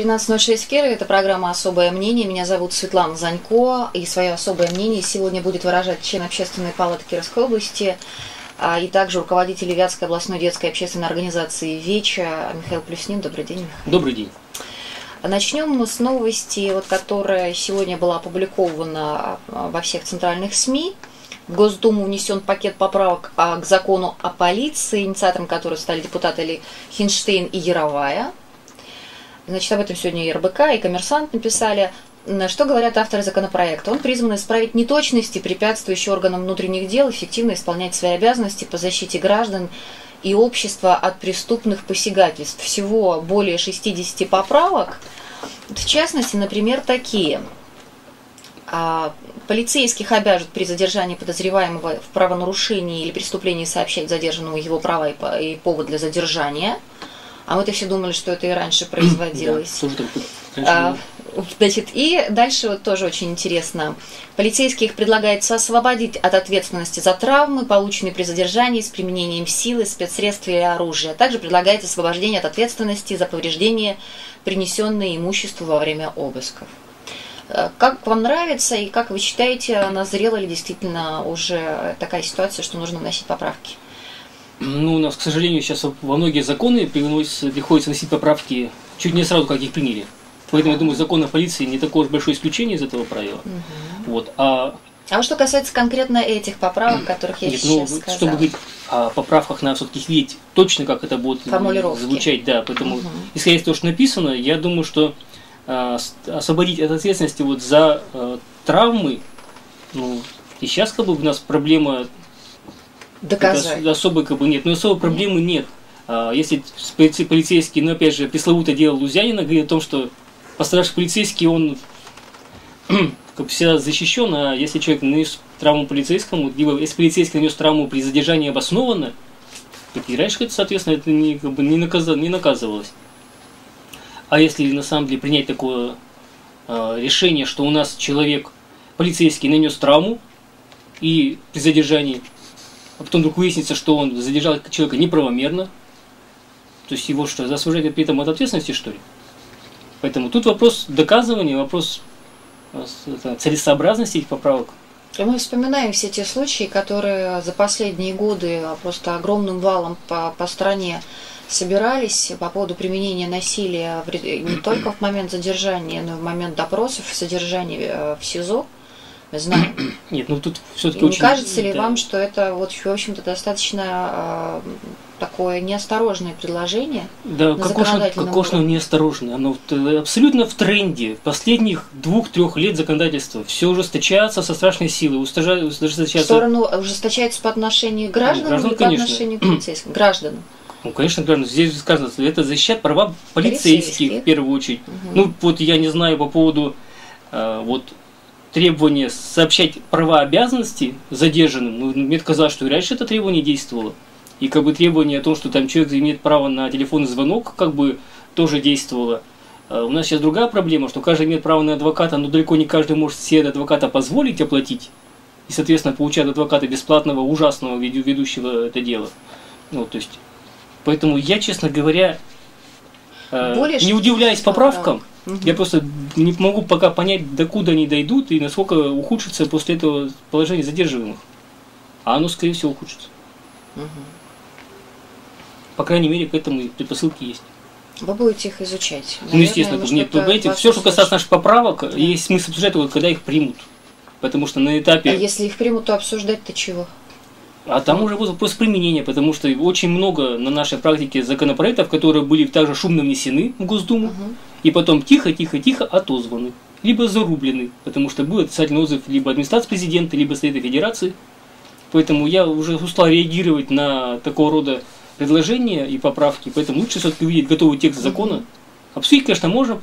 13.06 Кира, это программа «Особое мнение». Меня зовут Светлана Занько, и свое особое мнение сегодня будет выражать член общественной палаты Кировской области а, и также руководитель Вятской областной детской общественной организации ВЕЧА Михаил Плюснин. Добрый день. Добрый день. Начнем мы с новости, вот, которая сегодня была опубликована а, во всех центральных СМИ. В Госдуму внесен пакет поправок а, к закону о полиции, инициатором которой стали депутаты Хинштейн и Яровая. Значит, об этом сегодня и РБК, и Коммерсант написали. Что говорят авторы законопроекта? Он призван исправить неточности, препятствующие органам внутренних дел эффективно исполнять свои обязанности по защите граждан и общества от преступных посягательств. Всего более 60 поправок. В частности, например, такие. А, полицейских обяжут при задержании подозреваемого в правонарушении или преступлении сообщать задержанному его права и повод для задержания – а мы-то все думали, что это и раньше производилось. Да, а, значит, и дальше вот тоже очень интересно. Полицейских предлагается освободить от ответственности за травмы, полученные при задержании с применением силы, спецсредств или оружия. Также предлагается освобождение от ответственности за повреждение, принесенное имуществу во время обысков. Э, как вам нравится и как вы считаете, назрела ли действительно уже такая ситуация, что нужно вносить поправки? Ну, у нас, к сожалению, сейчас во многие законы приходится носить поправки чуть не сразу, как их приняли. Поэтому, я думаю, закон о полиции не такое уж большое исключение из этого правила. Угу. Вот. А а вот что касается конкретно этих поправок, которых я Нет, сейчас ну, сказала. Чтобы говорить о поправках, надо все-таки видеть точно, как это будет звучать. Да, поэтому, угу. исходя из того, что написано, я думаю, что э, освободить от ответственности вот за э, травмы, ну, и сейчас как бы у нас проблема доказать. Это особой как бы нет. Но особой проблемы нет. А, если полицейский, ну опять же, пресловутое дело Лузянина говорит о том, что пострадавший полицейский, он как бы всегда защищен, а если человек нанес травму полицейскому, либо если полицейский нанес травму при задержании обоснованно, то и раньше, соответственно, это не, как бы не, наказа, не наказывалось. А если на самом деле принять такое э, решение, что у нас человек, полицейский, нанес травму, и при задержании а потом вдруг выяснится, что он задержал человека неправомерно, то есть его что, освобождать при этом от ответственности, что ли? Поэтому тут вопрос доказывания, вопрос э, целесообразности этих поправок. Мы вспоминаем все те случаи, которые за последние годы просто огромным валом по, по стране собирались по поводу применения насилия не только в момент задержания, но и в момент допросов, содержания э, в СИЗО знаем. Нет, ну тут все-таки очень... Не кажется ли вам, что это, вот, в общем-то, достаточно э, такое неосторожное предложение? Да, какошно неосторожное. Оно абсолютно в тренде. Последних двух-трех лет законодательства все ужесточается со страшной силой. Ужесточается... В сторону ужесточается по отношению к гражданам Граждан, или конечно. по отношению к полицейским? Гражданам. Ну, конечно, граждан. Здесь сказано, это защищает права полицейских, полицейских. в первую очередь. Угу. Ну, вот я не знаю по поводу э, вот требование сообщать права обязанности задержанным, ну, мне казалось, что раньше это требование действовало. И как бы требование о том, что там человек имеет право на телефонный звонок, как бы тоже действовало. А у нас сейчас другая проблема, что каждый имеет право на адвоката, но далеко не каждый может себе адвоката позволить оплатить. И, соответственно, получать адвоката бесплатного, ужасного ведущего это дело. Ну, то есть, поэтому я, честно говоря, э, Более не удивляюсь поправкам, Угу. Я просто не могу пока понять, докуда они дойдут и насколько ухудшится после этого положение задерживаемых. А оно, скорее всего, ухудшится. Угу. По крайней мере, к этому предпосылки есть. Вы будете их изучать. Наверное, ну, естественно, нет, понимаете, все, что касается наших поправок, да. есть смысл обсуждать только когда их примут. Потому что на этапе... А если их примут, то обсуждать-то чего? А там уже будет вопрос применения, потому что очень много на нашей практике законопроектов, которые были также шумно внесены в Госдуму, угу. И потом тихо-тихо-тихо отозваны, либо зарублены, потому что был отрицательный отзыв либо администрации президента, либо Совета Федерации. Поэтому я уже устал реагировать на такого рода предложения и поправки, поэтому лучше все-таки увидеть готовый текст закона. Обсудить, конечно, можно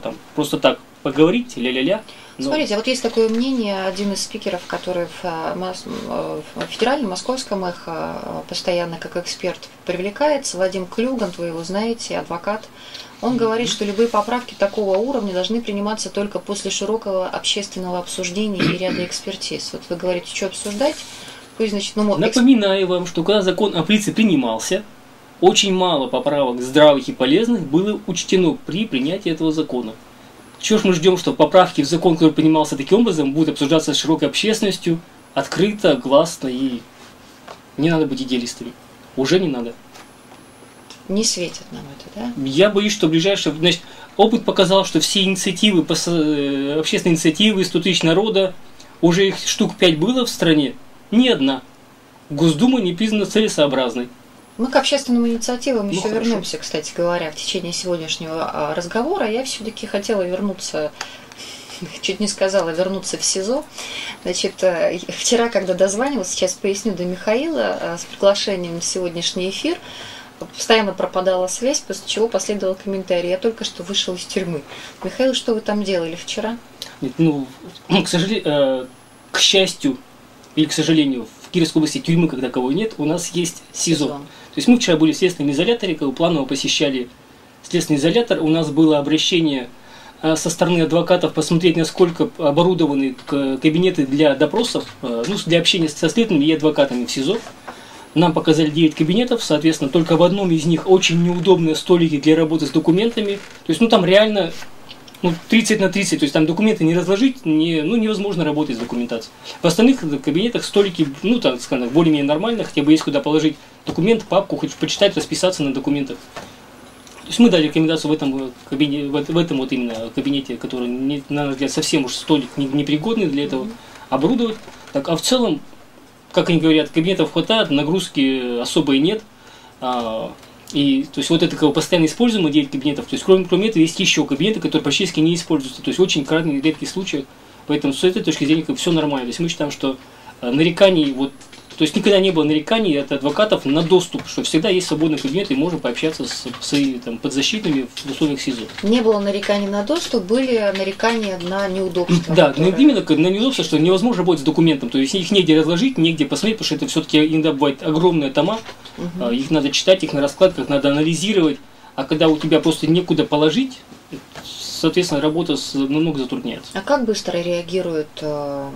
там, просто так поговорить, ля-ля-ля. Но... Смотрите, а вот есть такое мнение, один из спикеров, который в, э, в федеральном московском их э, постоянно как эксперт привлекается, Вадим Клюгант, вы его знаете, адвокат, он говорит, что любые поправки такого уровня должны приниматься только после широкого общественного обсуждения и ряда экспертиз. Вот вы говорите, что обсуждать? Пусть, значит, ну, Напоминаю вам, что когда закон о полиции принимался, очень мало поправок здравых и полезных было учтено при принятии этого закона. Чего ж мы ждем, что поправки в закон, который принимался таким образом, будут обсуждаться с широкой общественностью, открыто, гласно и не надо быть идеалистами. Уже не надо. Не светит нам это, да? Я боюсь, что ближайшее... Значит, опыт показал, что все инициативы, э, общественные инициативы, 100 тысяч народа, уже их штук 5 было в стране, ни одна. Госдума не признана целесообразной. Мы к общественным инициативам ну, еще хорошо. вернемся, кстати говоря, в течение сегодняшнего а, разговора. Я все-таки хотела вернуться чуть не сказала, вернуться в СИЗО. Значит, э, вчера, когда дозванивалась, сейчас поясню до Михаила, э, с приглашением на сегодняшний эфир, постоянно пропадала связь, после чего последовал комментарий. Я только что вышел из тюрьмы. Михаил, что вы там делали вчера? Нет, ну, к сожалению, э, к счастью или к сожалению, в Кировской области тюрьмы, когда кого нет, у нас есть СИЗО. СИЗО. То есть мы вчера были в следственном изоляторе, когда планово посещали следственный изолятор, у нас было обращение э, со стороны адвокатов посмотреть, насколько оборудованы кабинеты для допросов, э, ну, для общения со следователями и адвокатами в СИЗО. Нам показали 9 кабинетов, соответственно, только в одном из них очень неудобные столики для работы с документами. То есть, ну, там реально ну, 30 на 30, то есть там документы не разложить, не, ну, невозможно работать с документацией. В остальных кабинетах столики, ну, так скажем, более-менее нормально, хотя бы есть куда положить документ, папку, хоть почитать, расписаться на документах. То есть мы дали рекомендацию в этом, кабинете, в этом вот именно кабинете, который, не, на наш взгляд, совсем уж столик непригодный для этого, оборудовать. Так, а в целом, как они говорят, кабинетов хватает, нагрузки особой нет. А, и то есть вот это как постоянно используемые 9 кабинетов. То есть кроме, кроме этого есть еще кабинеты, которые практически не используются. То есть очень крайне редкий случай. Поэтому с этой точки зрения как все нормально. То есть мы считаем, что э, нареканий вот то есть никогда не было нареканий от адвокатов на доступ, что всегда есть свободный кабинет и можем пообщаться с своими там, подзащитными в условиях СИЗО. Не было нареканий на доступ, были нарекания на неудобство. Да, которые... именно на неудобство, что невозможно работать с документом. То есть их негде разложить, негде посмотреть, потому что это все-таки иногда бывает огромные тома, угу. их надо читать, их на раскладках надо анализировать. А когда у тебя просто некуда положить, соответственно, работа намного затрудняется. А как быстро реагируют э,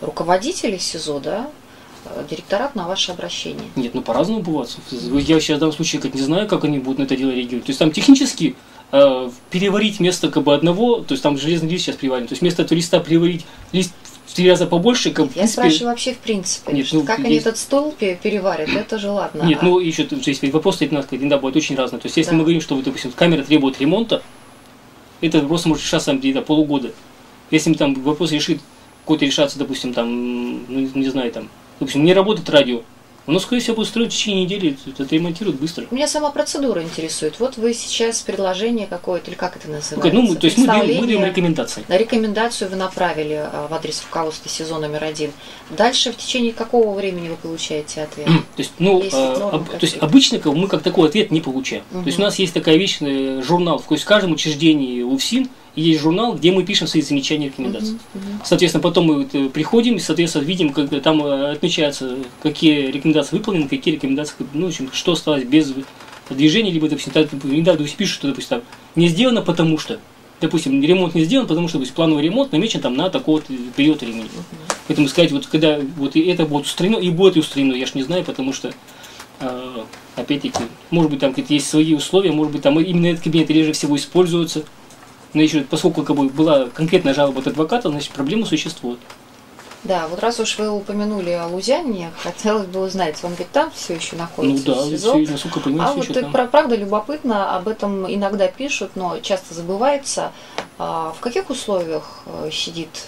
руководители СИЗО, да, Э, директорат на ваше обращение? Нет, ну по-разному бывает. Я сейчас в данном случае как не знаю, как они будут на это дело реагировать. То есть там технически э, переварить вместо как бы одного, то есть там железный лист сейчас приварен, то есть вместо этого листа приварить лист в три раза побольше. Как, Нет, я спрашиваю вообще в принципе, Нет, ну, как есть... они этот стол переварят, это же ладно. Нет, а... ну еще то есть вопрос стоит нас иногда будет очень разный. То есть если да. мы говорим, что, допустим, камера требует ремонта, это вопрос может решаться где-то полугода. Если там вопрос решит какой-то решаться, допустим, там, ну, не знаю, там, в общем, не работает радио. Оно, скорее всего, будет строить в течение недели, это ремонтируют быстро. Меня сама процедура интересует. Вот вы сейчас предложение какое-то, или как это называется? Okay, ну, то есть мы даем, мы даем рекомендации. На рекомендацию вы направили а, в адрес руководства СИЗО номер один. Дальше в течение какого времени вы получаете ответ? то есть, ну, а, об, то есть обычно мы как такой ответ не получаем. Угу. То есть у нас есть такая э, журнал, то есть в каждом учреждении УФСИН есть журнал, где мы пишем свои замечания и рекомендации. Uh-huh, uh-huh. Соответственно, потом мы вот э, приходим и, соответственно, видим, как там э, отмечается, какие рекомендации выполнены, какие рекомендации, ну, в общем, что осталось без движения, либо, допустим, иногда допустим, пишут, что, допустим, там, не сделано, потому что, допустим, ремонт не сделан, потому что, допустим, плановый ремонт намечен там на такой вот период времени. Поэтому сказать, вот когда вот это будет устранено, и будет устранено, я ж не знаю, потому что э, опять-таки, может быть, там какие-то есть свои условия, может быть, там именно этот кабинет реже всего используется, но еще, поскольку как бы, была конкретная жалоба от адвоката, значит, проблема существует. Да, вот раз уж вы упомянули о Лузяне, хотелось бы узнать, он ведь там все еще находится? Ну да, СИЗО. все, насколько понимаю, А вот еще там. правда любопытно, об этом иногда пишут, но часто забывается. А в каких условиях э, сидит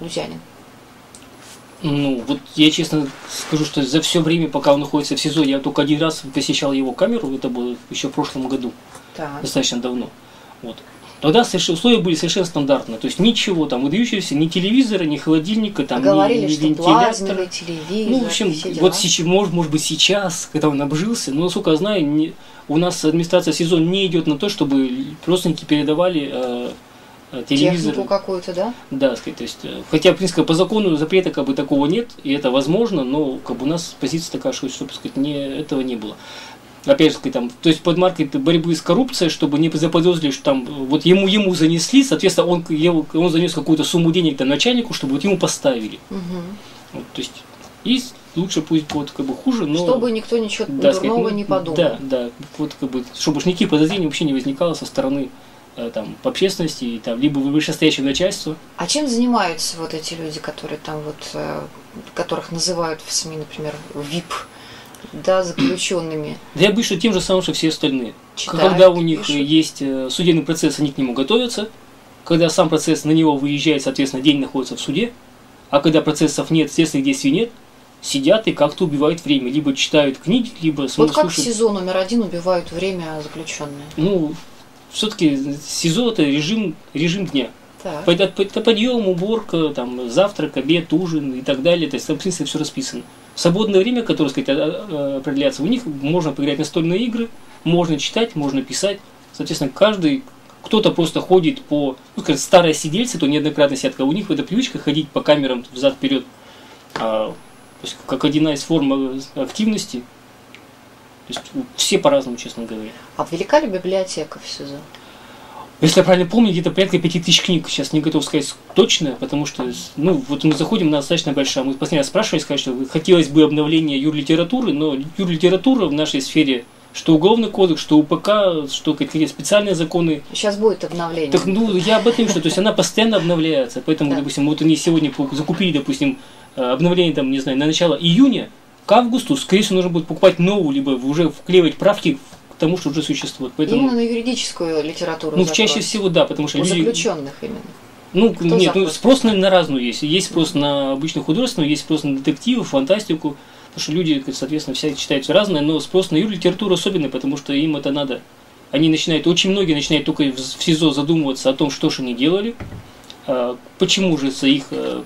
Лузянин? Ну, вот я честно скажу, что за все время, пока он находится в СИЗО, я только один раз посещал его камеру, это было еще в прошлом году, так. достаточно давно. Вот. Тогда условия были совершенно стандартные. То есть ничего там выдающегося, ни телевизора, ни холодильника, там, Говорили, ни, ни вентилятора. телевизор. Ну, в общем, вот сейчас, может, может быть сейчас, когда он обжился, но насколько я знаю, не, у нас администрация сезон не идет на то, чтобы родственники передавали э, э телевизор. Технику какую-то, да? Да, сказать, то есть, э, хотя, в принципе, по закону запрета как бы такого нет, и это возможно, но как бы у нас позиция такая, что, чтобы сказать, не, этого не было опять же, там, то есть под маркой борьбы с коррупцией, чтобы не заподозрили, что там вот ему ему занесли, соответственно, он, он занес какую-то сумму денег там, начальнику, чтобы вот ему поставили. Угу. Вот, то есть, и лучше пусть будет как бы хуже, но... Чтобы никто ничего да, дурного сказать, ну, не подумал. Да, да, вот как бы, чтобы уж никаких подозрений вообще не возникало со стороны э, там, по общественности, там, либо вышестоящего начальства. А чем занимаются вот эти люди, которые там вот, э, которых называют в СМИ, например, ВИП, да, заключенными? Да я обычно тем же самым, что все остальные. Читают, Когда у них пишут. есть э, судебный процесс, они к нему готовятся. Когда сам процесс на него выезжает, соответственно, день находится в суде. А когда процессов нет, следственных действий нет, сидят и как-то убивают время. Либо читают книги, либо Вот как слушают. в СИЗО номер один убивают время заключенные? Ну, все-таки СИЗО это режим, режим дня. Так. Это подъем, уборка, там, завтрак, обед, ужин и так далее. То есть, в принципе, все расписано. В свободное время, которое, сказать, а, а, определяется, у них можно поиграть настольные игры, можно читать, можно писать. Соответственно, каждый, кто-то просто ходит по, ну, скажем, старые сидельцы, то неоднократно сидят, у них эта привычка ходить по камерам взад-вперед. А, то есть как одна из форм э, активности. То есть все по-разному, честно говоря. А велика ли библиотека в СИЗО? Если я правильно помню, где-то порядка пяти тысяч книг. Сейчас не готов сказать точно, потому что, ну, вот мы заходим, она достаточно большая. Мы последний раз спрашивали, сказать, что хотелось бы обновления юрлитературы, но юрлитература в нашей сфере что уголовный кодекс, что УПК, что какие-то специальные законы. Сейчас будет обновление. Так, ну, я об этом что, то есть она постоянно обновляется. Поэтому, да. допустим, вот они сегодня закупили, допустим, Э, обновление, там, не знаю, на начало июня, к августу, скорее всего, нужно будет покупать новую, либо уже вклеивать правки тому, что уже существует. Поэтому, именно на юридическую литературу. Ну, запрос. чаще всего, да, потому что У люди... заключенных именно. Ну, Кто нет, ну, спрос на, на разную есть. Есть спрос на обычную художественную, есть спрос на детективы, фантастику. Потому что люди, соответственно, все читают все разное, но спрос на литературу особенный, потому что им это надо. Они начинают, очень многие начинают только в СИЗО задумываться о том, что же они делали, а, почему же их э,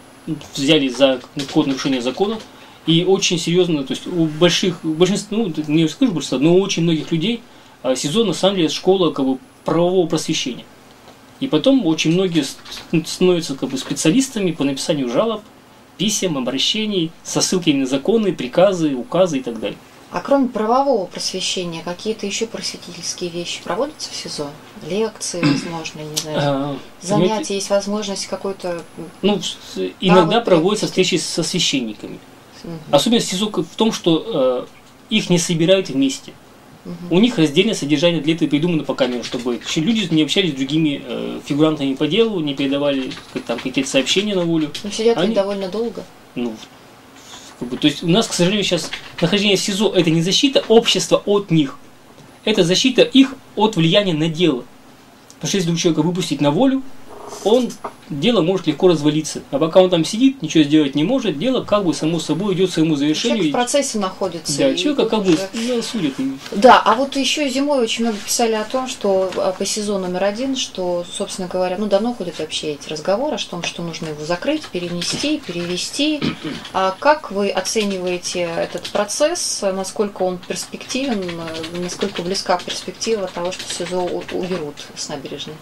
взяли за код нарушения закона, и очень серьезно, то есть у больших, большинства, ну, не скажу большинства, но у очень многих людей а, СИЗО на самом деле школа как бы правового просвещения. И потом очень многие становятся как бы специалистами по написанию жалоб, писем, обращений со ссылками на законы, приказы, указы и так далее. А кроме правового просвещения, какие-то еще просветительские вещи проводятся в СИЗО? Лекции, возможно, не знаю. А, занятия, есть возможность какой-то... Ну, иногда проводятся встречи со священниками. Угу. Особенность СИЗО в том, что э, их не собирают вместе. Угу. У них раздельное содержание для этого придумано по камеру, чтобы люди не общались с другими э, фигурантами по делу, не передавали там какие-то сообщения на волю. Но сидят Они... довольно долго. Ну, как бы, то есть у нас, к сожалению, сейчас нахождение в СИЗО это не защита общества от них, это защита их от влияния на дело. Потому что если человека выпустить на волю, он дело может легко развалиться. А пока он там сидит, ничего сделать не может, дело как бы само собой идет к своему завершению. Человек в процессе находится. Да, человека как бы уже... судят. Да, а вот еще зимой очень много писали о том, что а, по сезону номер один, что, собственно говоря, ну давно ходят вообще эти разговоры о том, что нужно его закрыть, перенести, перевести. А как вы оцениваете этот процесс, насколько он перспективен, насколько близка перспектива того, что СИЗО уберут с набережной?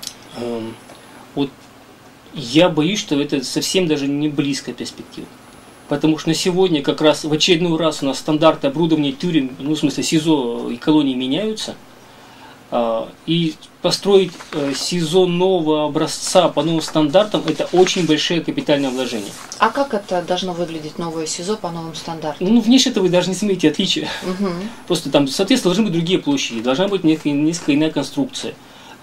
Вот я боюсь, что это совсем даже не близкая перспектива. Потому что на сегодня как раз в очередной раз у нас стандарты оборудования тюрем, ну в смысле СИЗО и колонии меняются. А, и построить э, СИЗО нового образца по новым стандартам – это очень большое капитальное вложение. А как это должно выглядеть новое СИЗО по новым стандартам? Ну, внешне-то вы даже не смеете отличия. Угу. Просто там, соответственно, должны быть другие площади, должна быть несколько иная конструкция.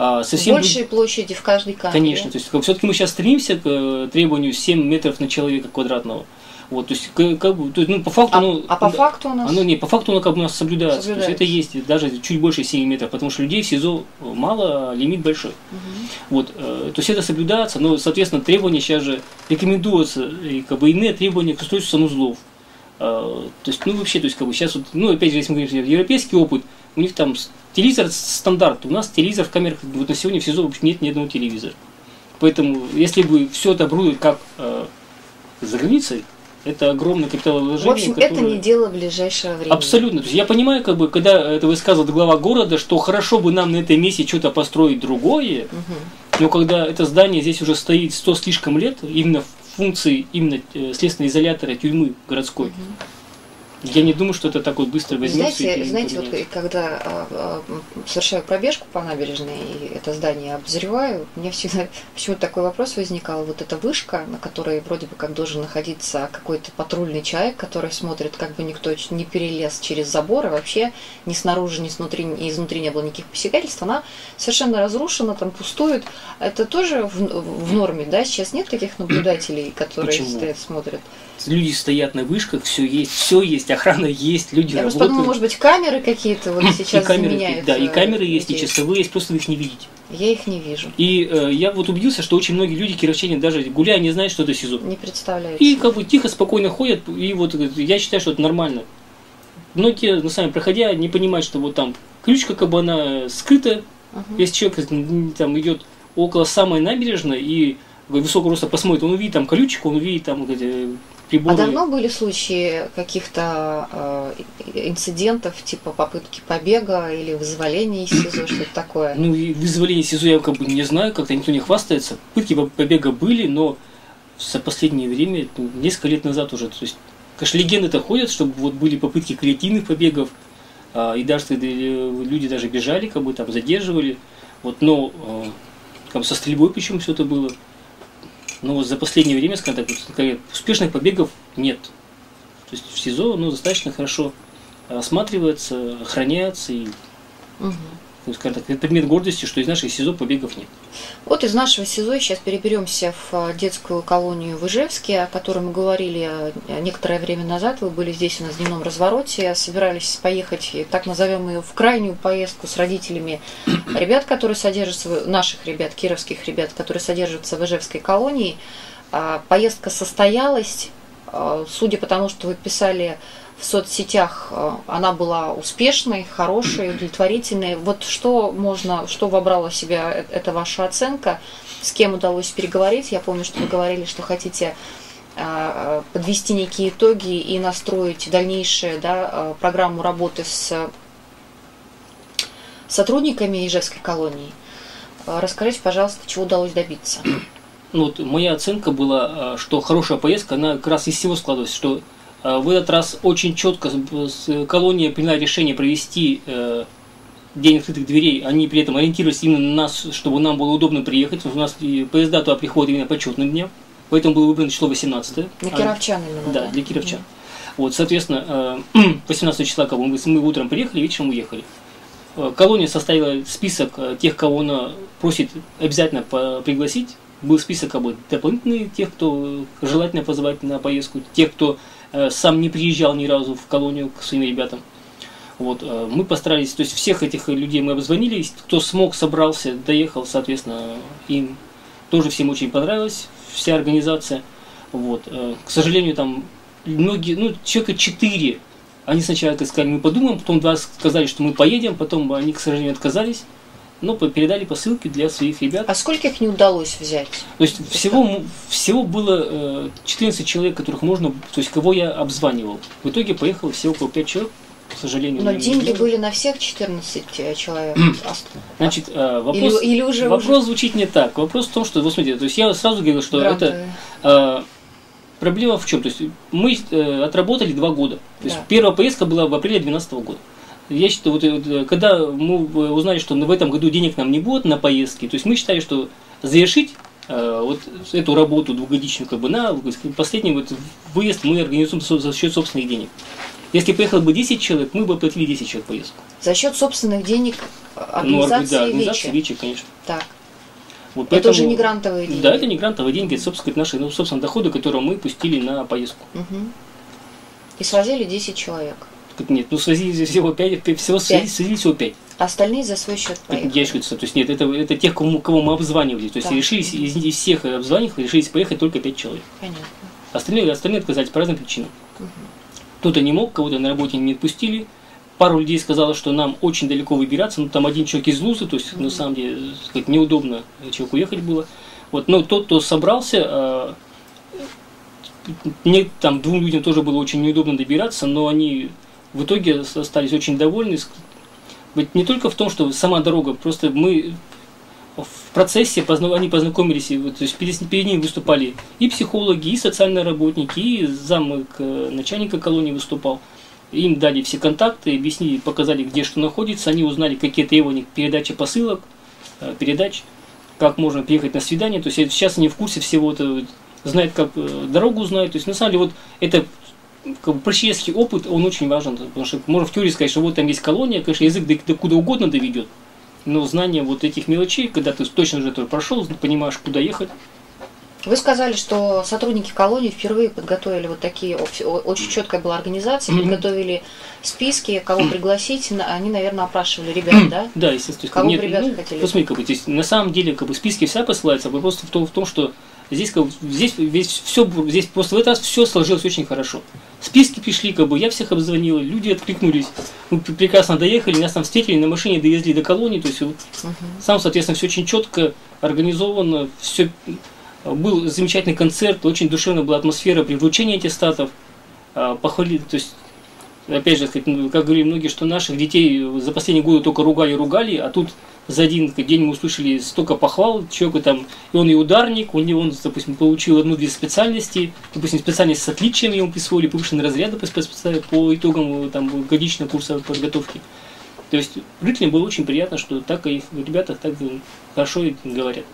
А, совсем Большие друг... площади в каждой камере. Конечно, то есть все-таки мы сейчас стремимся к э, требованию 7 метров на человека квадратного. Вот, то есть, как, бы, то есть, ну, по факту, а, ну, а по факту у нас? Оно, не, по факту оно как бы у нас соблюдается. соблюдается. То есть, это есть даже чуть больше 7 метров, потому что людей в СИЗО мало, а лимит большой. Угу. Вот, э, то есть это соблюдается, но, соответственно, требования сейчас же рекомендуются, и как бы иные требования к устройству санузлов. Э, то есть, ну, вообще, то есть, как бы сейчас, вот, ну, опять же, если мы говорим, европейский опыт, у них там телевизор стандарт. У нас телевизор в камерах, вот на сегодня в СИЗО вообще нет ни одного телевизора. Поэтому, если бы все это оборудовать как э, за границей, это огромное капиталовложение. В общем, которое... это не дело ближайшего времени. Абсолютно. То есть я понимаю, как бы, когда это высказывал глава города, что хорошо бы нам на этой месте что-то построить другое, угу. но когда это здание здесь уже стоит сто слишком лет, именно в функции именно э, следственного изолятора тюрьмы городской, угу Я не думаю, что это так вот быстро возьмется. Знаете, знаете вот когда а, а, совершаю пробежку по набережной и это здание обозреваю, у меня всегда почему-то такой вопрос возникал. Вот эта вышка, на которой вроде бы как должен находиться какой-то патрульный человек, который смотрит, как бы никто не перелез через забор, и вообще ни снаружи, ни снутри, ни изнутри не было никаких посягательств, она совершенно разрушена, там пустует. Это тоже в, в норме, да? Сейчас нет таких наблюдателей, которые Почему? стоят, смотрят люди стоят на вышках, все есть, все есть, охрана есть, люди Я работают. подумала, может быть, камеры какие-то вот сейчас и камеры, заменяют. Да, и камеры есть, и часовые есть, просто вы их не видите. Я их не вижу. И э, я вот убедился, что очень многие люди, кировчане, даже гуляя, не знают, что это СИЗО. Не представляют. И как бы тихо, спокойно ходят, и вот я считаю, что это нормально. Многие, ну, сами проходя, не понимают, что вот там ключка, как бы она скрыта, uh-huh. если человек там идет около самой набережной и высокого роста посмотрит, он увидит там колючку, он увидит там приборы. А давно были случаи каких-то э, инцидентов, типа попытки побега или вызволения из СИЗО, что-то такое? Ну, и вызволение из СИЗО я как бы не знаю, как-то никто не хвастается. Попытки побега были, но за последнее время, ну, несколько лет назад уже, то есть, конечно, легенды-то ходят, чтобы вот были попытки креативных побегов, э, и даже люди даже бежали, как бы там задерживали, вот, но э, бы со стрельбой причем все это было. Но вот за последнее время, скажем так, успешных побегов нет. То есть в СИЗО ну, достаточно хорошо осматривается, охраняется и угу скажем так, предмет гордости, что из наших СИЗО побегов нет. Вот из нашего СИЗО сейчас переберемся в а, детскую колонию в Ижевске, о которой мы говорили а, некоторое время назад. Вы были здесь у нас в дневном развороте, собирались поехать, так назовем ее, в крайнюю поездку с родителями ребят, которые содержатся, наших ребят, кировских ребят, которые содержатся в Ижевской колонии. А, поездка состоялась, судя по тому, что вы писали в соцсетях э, она была успешной, хорошей, удовлетворительной. Вот что можно, что вобрала в себя э, эта ваша оценка, с кем удалось переговорить? Я помню, что вы говорили, что хотите э, подвести некие итоги и настроить дальнейшую да, программу работы с сотрудниками Ижевской колонии. Расскажите, пожалуйста, чего удалось добиться? Ну, вот моя оценка была, что хорошая поездка, она как раз из всего складывалась, что в этот раз очень четко колония приняла решение провести э, день открытых дверей. Они при этом ориентировались именно на нас, чтобы нам было удобно приехать. У нас поезда туда приходят именно по четным дням. Поэтому было выбрано число 18. Для кировчан именно. Да, для кировчан. Вот, соответственно, 18 э, числа бы, мы, мы утром приехали, вечером уехали. Колония составила список тех, кого она просит обязательно пригласить. Был список как бы, дополнительный, тех, кто желательно позвать на поездку, тех, кто Э, сам не приезжал ни разу в колонию к своим ребятам. Вот, э, мы постарались, то есть всех этих людей мы обзвонили, кто смог, собрался, доехал, соответственно, им тоже всем очень понравилась вся организация. Вот, э, к сожалению, там многие, ну, человека четыре, они сначала сказали, мы подумаем, потом два сказали, что мы поедем, потом они, к сожалению, отказались ну, передали посылки для своих ребят. А сколько их не удалось взять? То есть всего, всего было 14 э, человек, которых можно, то есть кого я обзванивал. В итоге поехало всего около 5 человек, к сожалению. Но деньги были на всех 14 э, человек. Значит, э, вопрос, или, или уже, вопрос уже... звучит не так. Вопрос в том, что, вот смотрите, то есть я сразу говорил, что Грантовые. это проблема в чем? То есть мы отработали два года. То есть да. первая поездка была в апреле 2012 года я считаю, вот, вот, когда мы узнали, что в этом году денег нам не будет на поездки, то есть мы считали, что завершить э, вот эту работу двухгодичную, как бы на последний вот выезд мы организуем за счет собственных денег. Если поехало бы 10 человек, мы бы оплатили 10 человек поездку. За счет собственных денег организации, ну, да, организации ВИЧи, конечно. Так. Вот это поэтому, уже не грантовые деньги. Да, это не грантовые деньги, это, собственно, наши ну, собственно, доходы, которые мы пустили на поездку. Угу. И свозили 10 человек. Нет, ну свозили всего 5, всего свозили, всего 5. Остальные за свой счет поехали. Я считаю, то есть нет, это, это тех, кому, кого мы обзванивали. То есть да. решились из, из всех обзваниваний решились поехать только 5 человек. Понятно. Остальные, остальные отказались по разным причинам. Угу. Кто-то не мог, кого-то на работе не отпустили. Пару людей сказала, что нам очень далеко выбираться. Ну, там один человек из Лузы, то есть, угу. на самом деле, сказать, неудобно человеку ехать было. Вот, но тот, кто собрался, а, мне там двум людям тоже было очень неудобно добираться, но они в итоге остались очень довольны. Ведь не только в том, что сама дорога, просто мы в процессе они познакомились, то есть перед, ними выступали и психологи, и социальные работники, и зам начальника колонии выступал. им дали все контакты, объяснили, показали, где что находится, они узнали, какие требования к передаче посылок, э, передач, как можно приехать на свидание. То есть сейчас они в курсе всего этого, знают, как э, дорогу знают. То есть на самом деле вот это как бы, практический опыт, он очень важен, потому что можно в теории сказать, что вот там есть колония, конечно, язык до, до куда угодно доведет, но знание вот этих мелочей, когда ты точно уже это прошел, понимаешь, куда ехать, вы сказали, что сотрудники колонии впервые подготовили вот такие, очень четкая была организация, подготовили списки, кого пригласить, они, наверное, опрашивали ребят, да? Да, естественно. Кого нет, ребята ну, хотели? Посмотри, как бы здесь на самом деле как бы списки вся посылаются, а вопрос в том, в том что здесь, как, здесь, весь, все, здесь просто в этот раз все сложилось очень хорошо. Списки пришли, как бы, я всех обзвонил, люди откликнулись, мы прекрасно доехали, нас там встретили, на машине доездили до колонии, то есть uh-huh. сам, соответственно, все очень четко организовано, все был замечательный концерт, очень душевная была атмосфера при вручении аттестатов. А, похвалили, то есть, опять же, как говорили многие, что наших детей за последние годы только ругали-ругали, а тут за один день мы услышали столько похвал, человеку там, и он и ударник, у него он, допустим, получил одну две специальности, допустим, специальность с отличием ему присвоили повышенные разряды по, по итогам там, годичного курса подготовки. То есть родителям было очень приятно, что так и ребята так хорошо говорят.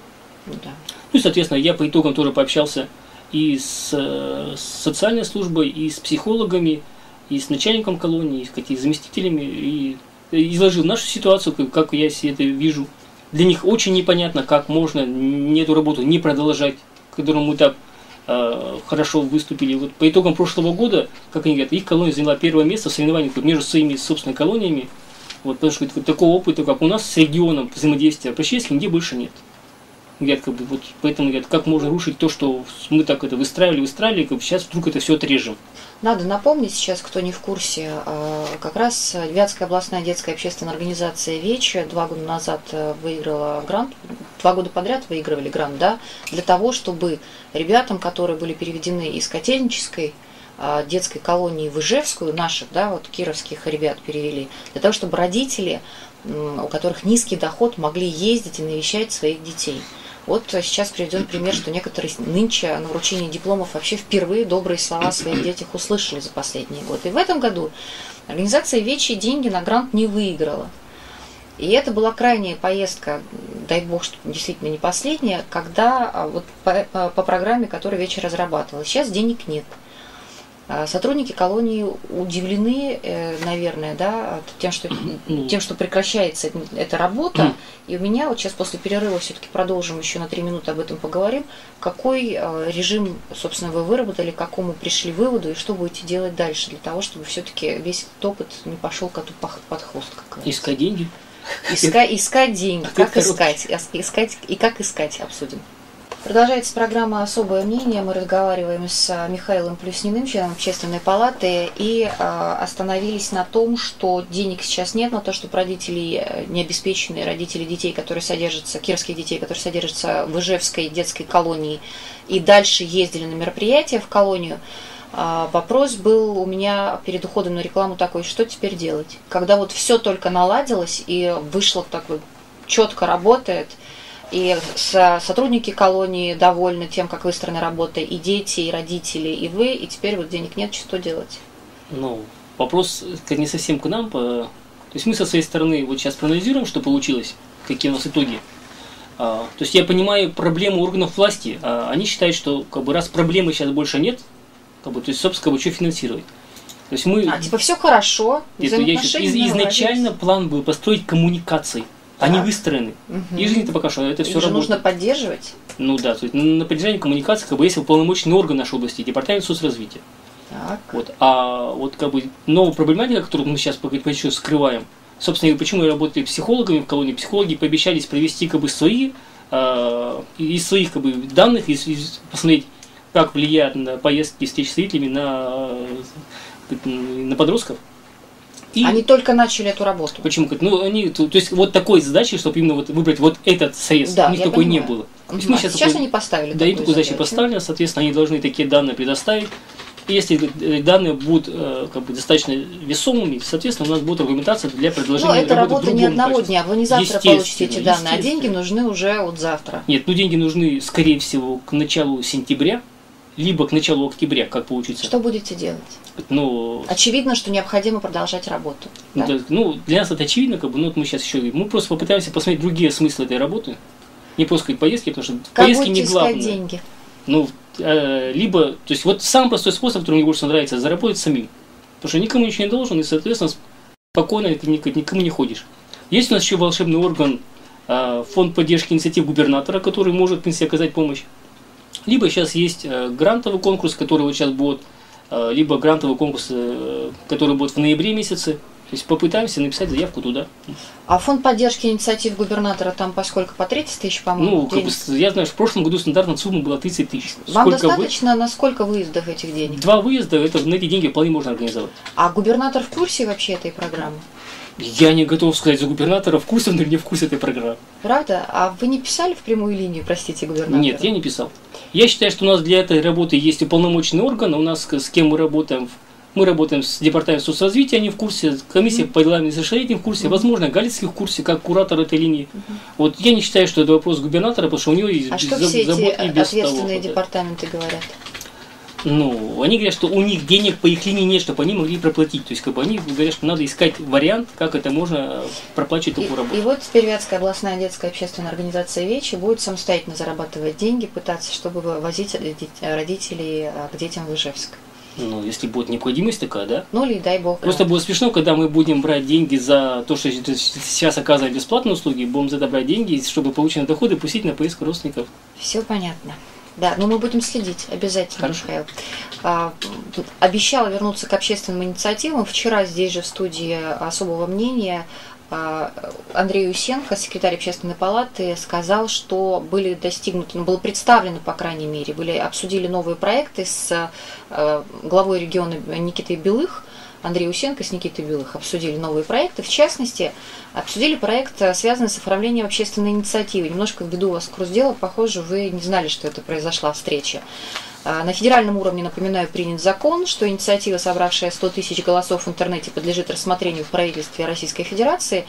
Да. Ну и, соответственно, я по итогам тоже пообщался и с, с социальной службой, и с психологами, и с начальником колонии, и с какими заместителями, и изложил нашу ситуацию, как я себе это вижу. Для них очень непонятно, как можно эту работу не продолжать, которую мы так э, хорошо выступили. Вот по итогам прошлого года, как они говорят, их колония заняла первое место в соревнованиях между своими собственными колониями. Вот, потому что такого опыта, как у нас с регионом взаимодействия прочесть, нигде больше нет. Говорят, как бы, вот поэтому говорят, как можно рушить то, что мы так это выстраивали, выстраивали, как бы сейчас вдруг это все отрежем. Надо напомнить сейчас, кто не в курсе, а, как раз Вятская областная детская общественная организация ВЕЧ два года назад э, выиграла грант, два года подряд выигрывали грант, да, для того, чтобы ребятам, которые были переведены из Котельнической а, детской колонии в Ижевскую, наших, да, вот кировских ребят перевели, для того, чтобы родители, у которых низкий доход, могли ездить и навещать своих детей. Вот сейчас приведен пример, что некоторые нынче на вручении дипломов вообще впервые добрые слова о своих детях услышали за последние годы. И в этом году организация «Вечи» деньги на грант не выиграла. И это была крайняя поездка, дай бог, что действительно не последняя, когда а, вот по, по программе, которую вечер разрабатывала. Сейчас денег нет. А сотрудники колонии удивлены, э, наверное, да, тем, что, ну. тем, что прекращается эта работа. И у меня вот сейчас после перерыва все-таки продолжим еще на три минуты об этом поговорим. Какой э, режим, собственно, вы выработали, к какому пришли выводу и что будете делать дальше для того, чтобы все-таки весь этот опыт не пошел коту под хвост? Как искать деньги. Искать, искать деньги. Как искать? Искать и как искать обсудим. Продолжается программа «Особое мнение». Мы разговариваем с а, Михаилом Плюсниным, членом общественной палаты, и э, остановились на том, что денег сейчас нет, на то, чтобы родители э, необеспеченные, родители детей, которые содержатся, кировских детей, которые содержатся в Ижевской детской колонии, и дальше ездили на мероприятия в колонию. Э, вопрос был у меня перед уходом на рекламу такой, что теперь делать? Когда вот все только наладилось и вышло так вот четко работает – и сотрудники колонии довольны тем, как выстроена работа, и дети, и родители, и вы, и теперь вот денег нет, что делать? Ну, вопрос не совсем к нам. То есть мы со своей стороны вот сейчас проанализируем, что получилось, какие у нас итоги. А, то есть я понимаю проблему органов власти. А они считают, что как бы раз проблемы сейчас больше нет, как бы, то есть, собственно, как бы, что финансировать. То есть мы... А, типа все хорошо, я, из, изначально план был построить коммуникации они выстроены. Угу. И жизнь-то пока что это все работает. нужно поддерживать. Ну да, то есть на поддержание коммуникации как бы есть уполномоченный орган нашей области, департамент соцразвития. Так. Вот. А вот как бы новая проблематика, которую мы сейчас пока еще скрываем, собственно, почему я работаю психологами в колонии, психологи пообещались провести как бы свои, э, из своих как бы данных, из, из, посмотреть, как влияет на поездки, встречи с родителями на, на подростков. И они только начали эту работу. Почему? Ну, они, то, то есть вот такой задачи, чтобы именно вот выбрать вот этот союз, да, у них такой понимаю. не было. То есть мы а сейчас сейчас такой, они поставили Да, им такую задачу поставили, соответственно, они должны такие данные предоставить. И если данные будут э, как бы достаточно весомыми, соответственно, у нас будет аргументация для предложения. Ну, это работа не одного качестве. дня. Вы не завтра получите эти данные, а деньги нужны уже вот завтра. Нет, ну деньги нужны, скорее всего, к началу сентября либо к началу октября, как получится. Что будете делать? Ну, очевидно, что необходимо продолжать работу. Да? Да, ну, для нас это очевидно, как бы, ну, вот мы сейчас еще, мы просто попытаемся посмотреть другие смыслы этой работы. Не просто как поездки, потому что как поездки не главное. деньги? Ну, э, либо, то есть вот самый простой способ, который мне больше нравится, заработать самим. Потому что никому ничего не должен, и, соответственно, спокойно никому не ходишь. Есть у нас еще волшебный орган, э, фонд поддержки инициатив губернатора, который может, в принципе, оказать помощь. Либо сейчас есть э, грантовый конкурс, который вот сейчас будет, э, либо грантовый конкурс, э, который будет в ноябре месяце. То есть попытаемся написать заявку туда. А фонд поддержки инициатив губернатора там поскольку? По 30 тысяч, по-моему? Ну, как бы, я знаю, что в прошлом году стандартная сумма была 30 тысяч. Вам сколько достаточно вы... на сколько выездов этих денег? Два выезда, это на эти деньги вполне можно организовать. А губернатор в курсе вообще этой программы? Я не готов сказать за губернатора, в курсе он или не в курсе этой программы. Правда? А вы не писали в прямую линию, простите, губернатора? Нет, я не писал. Я считаю, что у нас для этой работы есть уполномоченный орган, у нас с кем мы работаем, мы работаем с департаментом соцразвития, они в курсе, комиссия по делам несовершеннолетних в курсе, возможно, Галицкий в курсе, как куратор этой линии. Вот я не считаю, что это вопрос губернатора, потому что у него есть а что все эти ответственные того, департаменты говорят? Ну, они говорят, что у них денег по их линии нет, чтобы они могли проплатить. То есть, как бы они говорят, что надо искать вариант, как это можно проплачивать такую работу. И вот теперь Вятская областная детская общественная организация ВЕЧИ будет самостоятельно зарабатывать деньги, пытаться, чтобы возить родителей а, к детям в Ижевск. Ну, если будет необходимость такая, да? Ну, или дай бог. Просто да. будет смешно, когда мы будем брать деньги за то, что сейчас оказываем бесплатные услуги, будем за это брать деньги, чтобы полученные доходы пустить на поиск родственников. Все понятно. Да, но мы будем следить обязательно, Хорошо. Михаил. А, обещала вернуться к общественным инициативам. Вчера здесь же в студии особого мнения а, Андрей Усенко, секретарь общественной палаты, сказал, что были достигнуты, ну, было представлено, по крайней мере, были обсудили новые проекты с а, главой региона Никитой Белых, Андрей Усенко с Никитой Белых обсудили новые проекты. В частности, обсудили проект, э, связанный с оформлением общественной инициативы. Немножко введу вас в курс дела. Похоже, вы не знали, что это произошла встреча. А, на федеральном уровне, напоминаю, принят закон, что инициатива, собравшая 100 тысяч голосов в интернете, подлежит рассмотрению в правительстве Российской Федерации.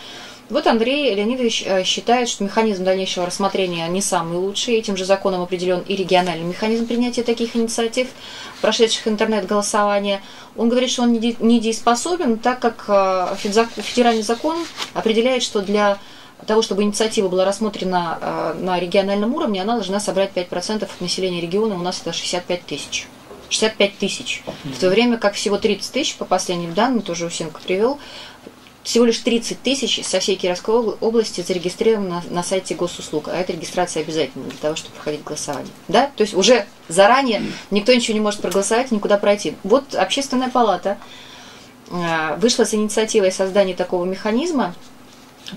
Вот Андрей Леонидович э, считает, что механизм дальнейшего рассмотрения не самый лучший. Этим же законом определен и региональный механизм принятия таких инициатив, прошедших интернет-голосование. Он говорит, что он недееспособен, так как э, федеральный закон определяет, что для того, чтобы инициатива была рассмотрена э, на региональном уровне, она должна собрать 5% от населения региона, у нас это 65 тысяч. 65 тысяч. В то время как всего 30 тысяч, по последним данным, тоже Усенко привел, всего лишь 30 тысяч со всей Кировской области зарегистрировано на, на сайте госуслуг, а эта регистрация обязательна для того, чтобы проходить голосование. Да? То есть уже заранее никто ничего не может проголосовать, никуда пройти. Вот общественная палата а, вышла с инициативой создания такого механизма,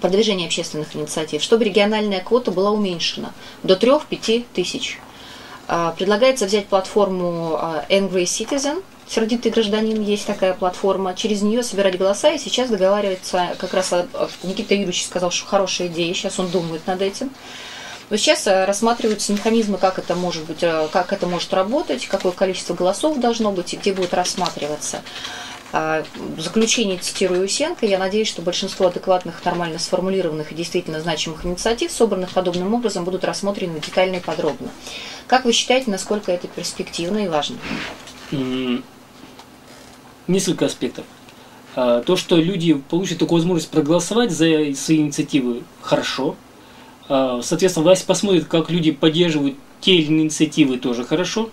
продвижения общественных инициатив, чтобы региональная квота была уменьшена до 3-5 тысяч. А, предлагается взять платформу а, Angry Citizen – Сердитый гражданин есть такая платформа. Через нее собирать голоса. И сейчас договаривается, как раз Никита Юрьевич сказал, что хорошая идея. Сейчас он думает над этим. Но сейчас э, рассматриваются механизмы, как это может быть, э, как это может работать, какое количество голосов должно быть и где будет рассматриваться. А, в заключение цитирую Усенко, я надеюсь, что большинство адекватных, нормально сформулированных и действительно значимых инициатив, собранных подобным образом, будут рассмотрены детально и подробно. Как вы считаете, насколько это перспективно и важно? Несколько аспектов. А, то, что люди получат такую возможность проголосовать за свои инициативы, хорошо. А, соответственно, власть посмотрит, как люди поддерживают те или иные инициативы, тоже хорошо.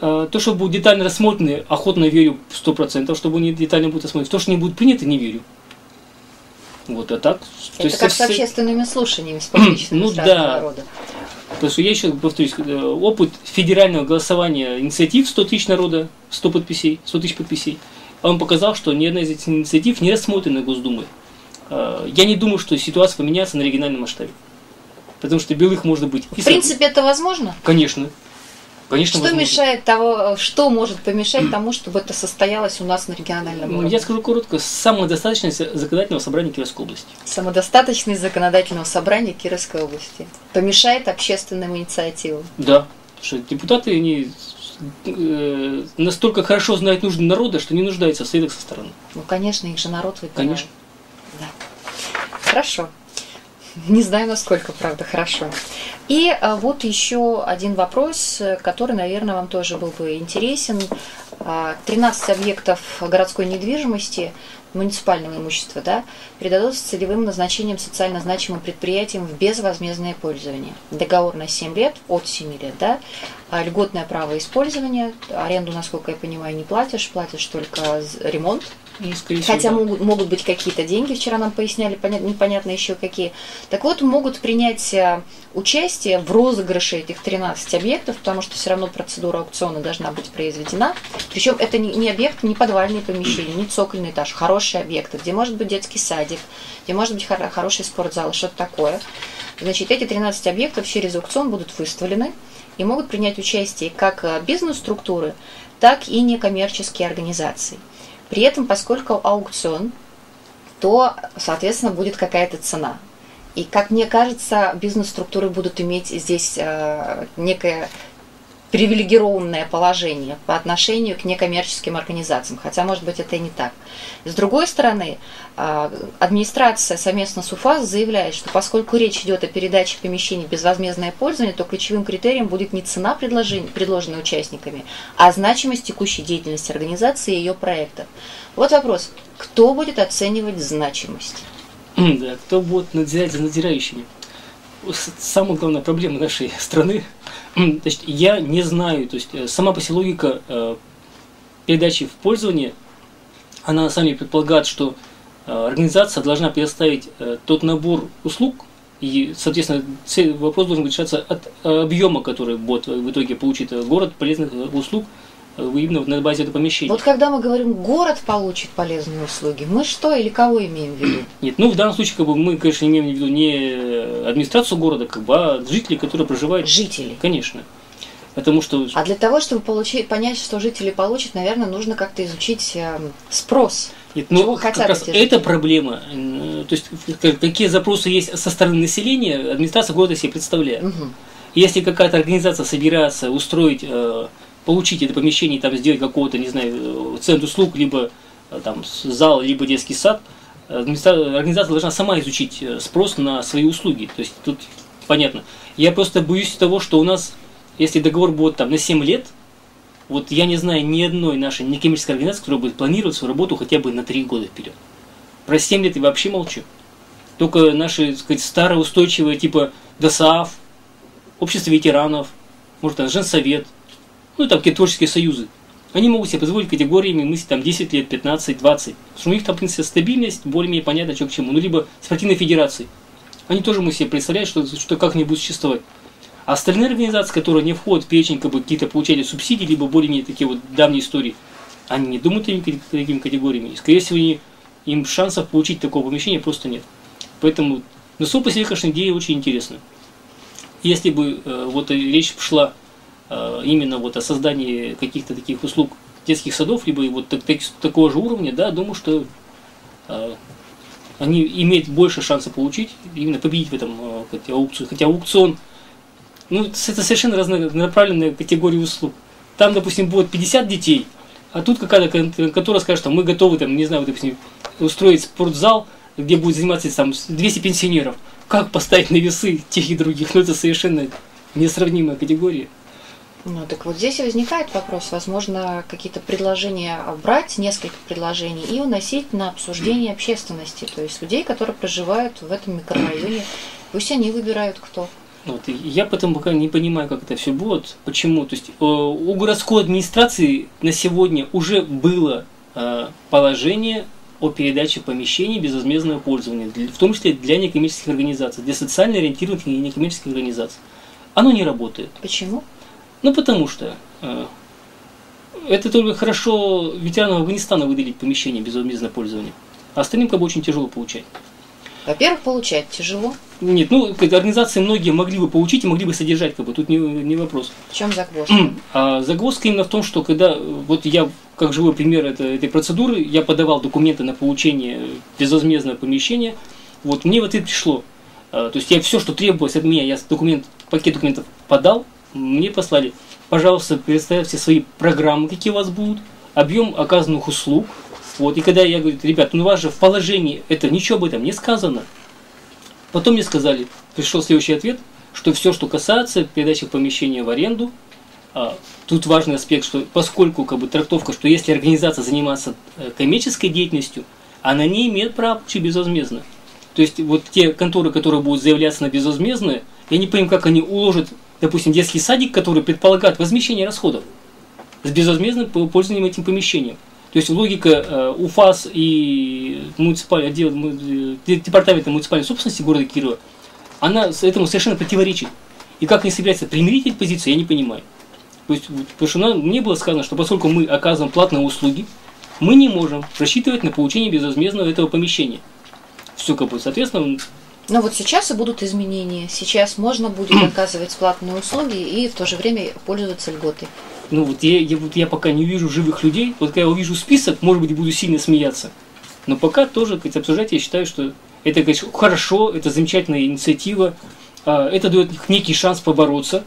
А, то, что будут детально рассмотрены, охотно верю в 100%, чтобы они детально будут рассмотрены. То, что не будут приняты, не верю. Вот, а так... Это как с общественными слушаниями, с публичными Ну да. Рода. Потому что я еще повторюсь, э, опыт федерального голосования инициатив 100 тысяч народа, 100 подписей, 100 тысяч подписей, он показал, что ни одна из этих инициатив не рассмотрена Госдумой. Э, я не думаю, что ситуация поменяется на региональном масштабе. Потому что белых можно быть. В принципе, это возможно? Конечно. Конечно, что возможно. мешает того, что может помешать тому, чтобы это состоялось у нас на региональном ну, уровне? Я скажу коротко, самодостаточность законодательного собрания Кировской области. Самодостаточность законодательного собрания Кировской области помешает общественным инициативам. Да, что депутаты они э, настолько хорошо знают нужды народа, что не нуждаются в советах со стороны. Ну, конечно, их же народ выбирает. Конечно. Да. Хорошо. Не знаю, насколько, правда, хорошо. И а, вот еще один вопрос, который, наверное, вам тоже был бы интересен. 13 а, объектов городской недвижимости муниципального имущества, да, передадутся целевым назначением социально значимым предприятиям в безвозмездное пользование. Договор на 7 лет, от 7 лет, да, а льготное право использования, аренду, насколько я понимаю, не платишь, платишь только ремонт, Хотя могут, могут быть какие-то деньги, вчера нам поясняли, понятно, непонятно еще какие. Так вот, могут принять э, участие в розыгрыше этих 13 объектов, потому что все равно процедура аукциона должна быть произведена. Причем это не, объект, не подвальные помещения, не цокольный этаж, хорошие объекты, где может быть детский садик, где может быть хор- хороший спортзал, что-то такое. Значит, эти 13 объектов через аукцион будут выставлены и могут принять участие как э, бизнес-структуры, так и некоммерческие организации. При этом, поскольку аукцион, то, соответственно, будет какая-то цена. И, как мне кажется, бизнес-структуры будут иметь здесь э, некое привилегированное положение по отношению к некоммерческим организациям, хотя, может быть, это и не так. С другой стороны, а, администрация совместно с УФАС заявляет, что поскольку речь идет о передаче помещений безвозмездное пользование, то ключевым критерием будет не цена, предложенная участниками, а значимость текущей деятельности организации и ее проектов. Вот вопрос, кто будет оценивать значимость? Да, кто будет надзирать за надзирающими? Самая главная проблема нашей страны то есть я не знаю, то есть э, сама по себе логика э, передачи в пользование, она на самом деле предполагает, что э, организация должна предоставить э, тот набор услуг, и, соответственно, цель, вопрос должен решаться от объема, который будет в итоге получит город полезных услуг именно на базе этого помещения. Вот когда мы говорим, город получит полезные услуги, мы что или кого имеем в виду? Нет, ну в данном случае как бы, мы, конечно, имеем в виду не администрацию города, как бы, а жителей, которые проживают. Жители. Конечно. Потому что... А для того, чтобы получить, понять, что жители получат, наверное, нужно как-то изучить э, спрос. Нет, ну, Чего хотят как раз эти эта проблема, э, то есть какие запросы есть со стороны населения, администрация города себе представляет. Угу. Если какая-то организация собирается устроить э, получить это помещение, там сделать какого-то, не знаю, центр услуг, либо э, там зал, либо детский сад, организация должна сама изучить э, спрос на свои услуги. То есть тут понятно. Я просто боюсь того, что у нас, если договор будет там на 7 лет, вот я не знаю ни одной нашей некоммерческой организации, которая будет планировать свою работу хотя бы на 3 года вперед. Про 7 лет я вообще молчу. Только наши, так сказать, старые устойчивые, типа ДОСААФ, Общество ветеранов, может, там, Женсовет – ну, там какие-то творческие союзы, они могут себе позволить категориями мыслить там 10 лет, 15, 20. Потому что у них там, в принципе, стабильность, более-менее понятно, что к чему. Ну, либо спортивной федерации. Они тоже могут себе представлять, что, что как-нибудь существовать. А остальные организации, которые не входят в перечень как бы, какие-то получали субсидии, либо более-менее такие вот давние истории, они не думают такими категориями. И, скорее всего, не, им шансов получить такое помещение просто нет. Поэтому, но сам по себе, конечно, идея очень интересная. Если бы э, вот речь шла именно вот о создании каких-то таких услуг детских садов, либо вот так, так, такого же уровня, да, думаю, что э, они имеют больше шанса получить, именно победить в этом э, хотя, аукцию. Хотя аукцион, ну, это совершенно разнонаправленная категория услуг. Там, допустим, будет 50 детей, а тут какая-то, которая скажет, что мы готовы, там, не знаю, допустим, устроить спортзал, где будет заниматься там 200 пенсионеров. Как поставить на весы тех и других? Ну, это совершенно несравнимая категория. Ну, так вот здесь возникает вопрос, возможно, какие-то предложения брать, несколько предложений, и уносить на обсуждение общественности, то есть людей, которые проживают в этом микрорайоне, пусть они выбирают кто. Вот, я потом пока не понимаю, как это все будет. Почему? То есть э, у городской администрации на сегодня уже было э, положение о передаче помещений безвозмездного пользования, в том числе для некоммерческих организаций, для социально ориентированных некоммерческих организаций. Оно не работает. Почему? Ну, потому что э, это только хорошо ветеранам Афганистана выделить помещение безвозмездное пользование. А остальным как бы очень тяжело получать. Во-первых, получать тяжело. Нет, ну, организации многие могли бы получить и могли бы содержать, как бы, тут не, не вопрос. В чем загвоздка? А загвоздка именно в том, что когда, вот я, как живой пример этой, этой процедуры, я подавал документы на получение безвозмездного помещения, вот мне в ответ пришло, а, то есть я все, что требовалось от меня, я документ, пакет документов подал, мне послали, пожалуйста, представьте свои программы, какие у вас будут, объем оказанных услуг. Вот, и когда я говорю, ребят, ну у вас же в положении это ничего об этом не сказано. Потом мне сказали, пришел следующий ответ, что все, что касается передачи помещения в аренду, а, тут важный аспект, что поскольку как бы трактовка, что если организация занимается э, коммерческой деятельностью, она не имеет права получить безвозмездно. То есть вот те конторы, которые будут заявляться на безвозмездное, я не понимаю, как они уложат, допустим, детский садик, который предполагает возмещение расходов с безвозмездным пользованием этим помещением. То есть логика э, УФАС и муниципаль, отдел, э, департамента муниципальной собственности города Кирова, она этому совершенно противоречит. И как они собираются примирить эти позиции, я не понимаю. То есть, потому что мне было сказано, что поскольку мы оказываем платные услуги, мы не можем рассчитывать на получение безвозмездного этого помещения. Все как бы, соответственно, но вот сейчас и будут изменения. Сейчас можно будет оказывать платные услуги и в то же время пользоваться льготой. Ну вот я, я, вот я пока не вижу живых людей. Вот когда я увижу список, может быть, буду сильно смеяться. Но пока тоже сказать, обсуждать, я считаю, что это конечно, хорошо, это замечательная инициатива. А, это дает некий шанс побороться.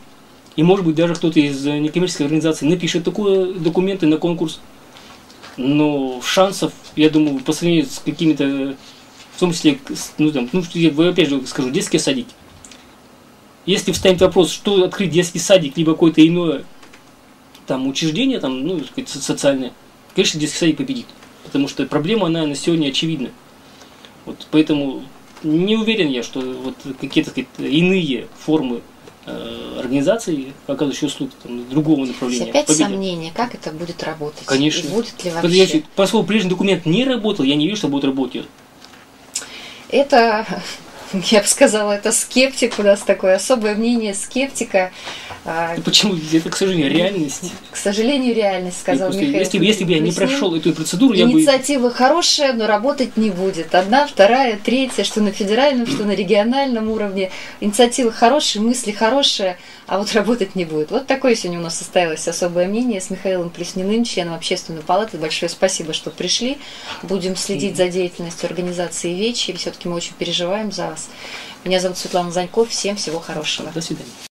И может быть даже кто-то из некоммерческой организации напишет такие документы на конкурс. Но шансов, я думаю, по сравнению с какими-то в том числе, ну, там, ну, я опять же скажу, детские садики. Если встанет вопрос, что открыть детский садик, либо какое-то иное там учреждение, там, ну, сказать, социальное, конечно, детский садик победит. Потому что проблема, она на сегодня очевидна. Вот, поэтому не уверен я, что вот какие-то сказать, иные формы э, организации, оказывающие услуги там, другого направления. Опять победят. сомнения, как это будет работать? Конечно. И будет ли вообще? Поскольку прежний документ не работал, я не вижу, что будет работать. Это, я бы сказала, это скептик у нас такое особое мнение скептика. А, почему? Это, к сожалению, реальность. К сожалению, реальность, сказал Михаил. Если, если бы я не прошел эту процедуру, я бы... Инициатива хорошая, но работать не будет. Одна, вторая, третья, что на федеральном, что на региональном уровне. Инициатива хорошая, мысли хорошие, а вот работать не будет. Вот такое сегодня у нас состоялось особое мнение с Михаилом Плесниным, членом общественной палаты. Большое спасибо, что пришли. Будем следить за деятельностью организации ВЕЧИ. Все-таки мы очень переживаем за вас. Меня зовут Светлана Заньков. Всем всего хорошего. До свидания.